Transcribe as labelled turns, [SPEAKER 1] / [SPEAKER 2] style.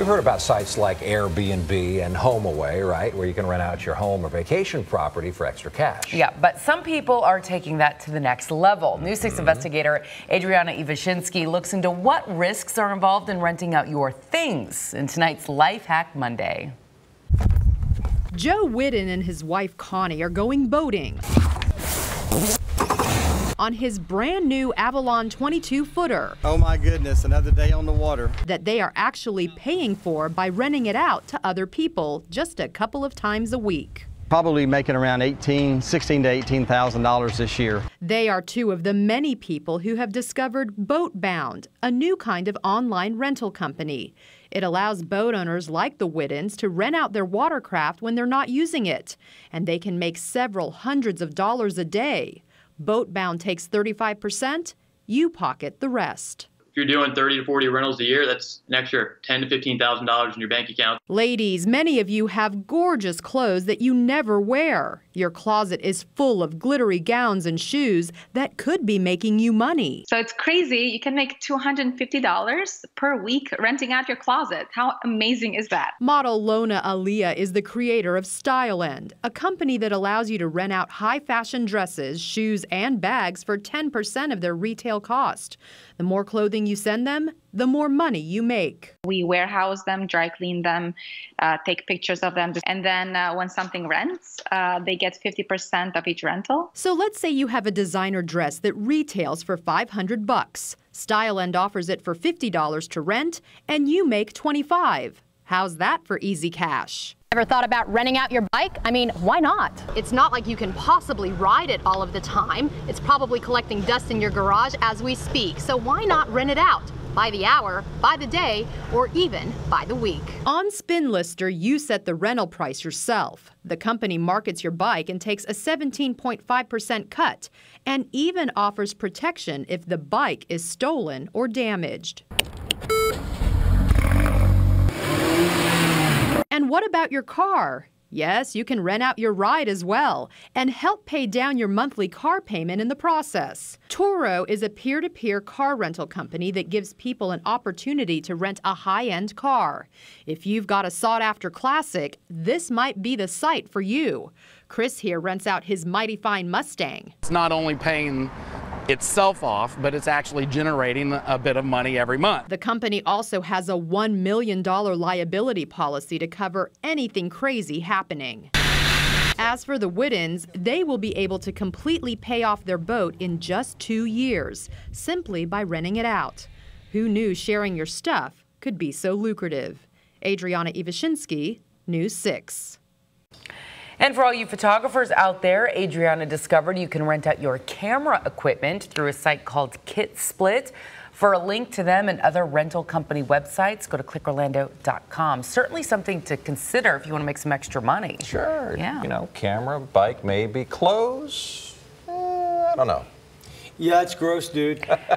[SPEAKER 1] We've heard about sites like Airbnb and HomeAway, right, where you can rent out your home or vacation property for extra cash.
[SPEAKER 2] Yeah, but some people are taking that to the next level. News 6
[SPEAKER 1] Mm-hmm.
[SPEAKER 2] investigator Adrianna Iwasinski looks into what risks are involved in renting out your things in tonight's Life Hack Monday.
[SPEAKER 3] Joe Whitten and his wife Connie are going boating on his brand new Avalon 22 footer
[SPEAKER 4] Oh my goodness, another day on the water.
[SPEAKER 3] that they are actually paying for by renting it out to other people just a couple of times a week.
[SPEAKER 4] Probably making around 18, 16 to 18,000 dollars this year.
[SPEAKER 3] They are two of the many people who have discovered Boatbound, a new kind of online rental company. It allows boat owners like the Whittens to rent out their watercraft when they're not using it, and they can make several hundreds of dollars a day. Boatbound takes 35%, you pocket the rest.
[SPEAKER 5] If you're doing 30 to 40 rentals a year, that's an extra 10 to 15 thousand dollars in your bank account.
[SPEAKER 3] Ladies, many of you have gorgeous clothes that you never wear. Your closet is full of glittery gowns and shoes that could be making you money.
[SPEAKER 6] So it's crazy. You can make $250 per week renting out your closet. How amazing is that?
[SPEAKER 3] Model Lona Aliyah is the creator of StyleLend, a company that allows you to rent out high fashion dresses, shoes, and bags for 10% of their retail cost. The more clothing you send them, the more money you make.
[SPEAKER 6] We warehouse them, dry clean them, uh, take pictures of them, and then uh, when something rents, uh, they get 50% of each rental.
[SPEAKER 3] So let's say you have a designer dress that retails for 500 bucks. StyleLend offers it for $50 to rent and you make 25. How's that for easy cash?
[SPEAKER 7] Ever thought about renting out your bike? I mean, why not? It's not like you can possibly ride it all of the time. It's probably collecting dust in your garage as we speak. So why not rent it out? By the hour, by the day, or even by the week.
[SPEAKER 3] On SpinLister, you set the rental price yourself. The company markets your bike and takes a 17.5% cut and even offers protection if the bike is stolen or damaged. What about your car? Yes, you can rent out your ride as well and help pay down your monthly car payment in the process. Turo is a peer to peer car rental company that gives people an opportunity to rent a high end car. If you've got a sought after classic, this might be the site for you. Chris here rents out his mighty fine Mustang.
[SPEAKER 8] It's not only paying itself off, but it's actually generating a bit of money every month.
[SPEAKER 3] The company also has a $1 million liability policy to cover anything crazy happening. As for the Whittens, they will be able to completely pay off their boat in just two years, simply by renting it out. Who knew sharing your stuff could be so lucrative? Adrianna Iwasinski, News 6.
[SPEAKER 2] And for all you photographers out there, Adrianna discovered you can rent out your camera equipment through a site called KitSplit. For a link to them and other rental company websites, go to clickorlando.com. Certainly something to consider if you want to make some extra money.
[SPEAKER 1] Sure.
[SPEAKER 2] Yeah.
[SPEAKER 1] You know, camera, bike, maybe clothes. Eh, I don't know.
[SPEAKER 9] Yeah, it's gross, dude.